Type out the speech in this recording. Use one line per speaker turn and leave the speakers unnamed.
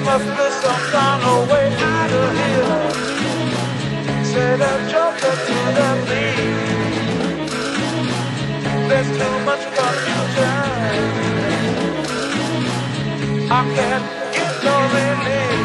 must be some kind of way out of here. Say that joker to the thief. There's too much confusion. I can't get no relief.